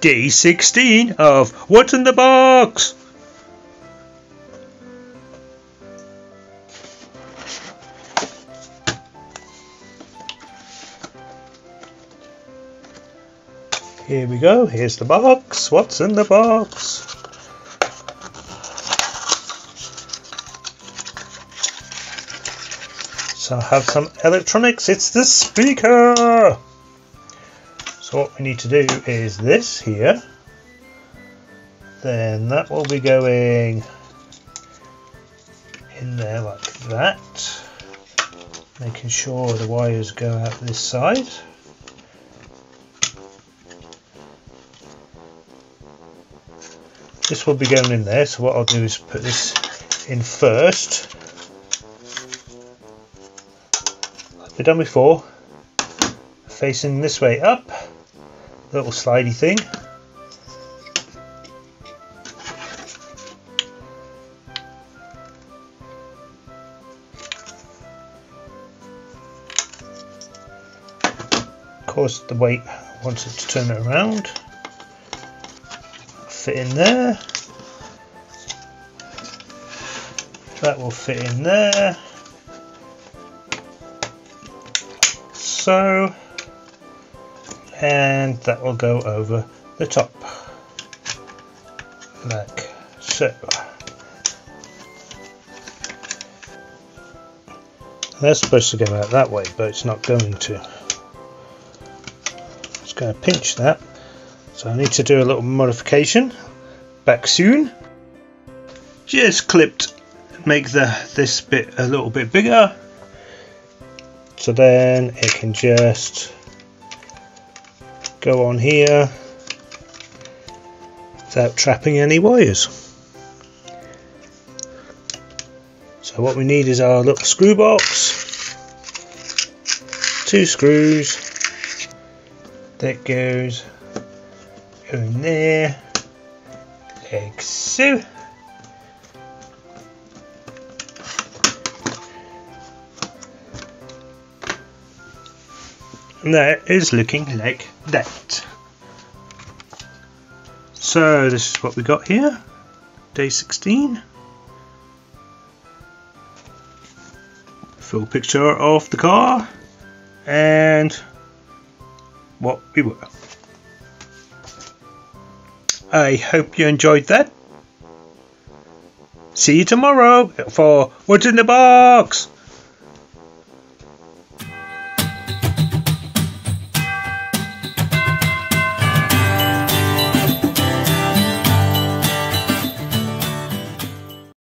day 16 of What's in the Box? Here we go, here's the box. What's in the box? So I have some electronics, it's the speaker! So what we need to do is this here. Then that will be going in there like that. Making sure the wires go out this side. This will be going in there, so what I'll do is put this in first. Like we've done before. Facing this way up little slidey thing. Of course the weight wants it to turn it around. Fit in there. That will fit in there. So and that will go over the top. Like so. That's supposed to go out that way but it's not going to. It's going to pinch that. So I need to do a little modification. Back soon. Just clipped. Make the this bit a little bit bigger. So then it can just go on here without trapping any wires. So what we need is our little screw box, two screws, that goes, go in there, like so. That is looking like that. So this is what we got here, day 16. Full picture of the car and what we were. I hope you enjoyed that. See you tomorrow for What's in the Box!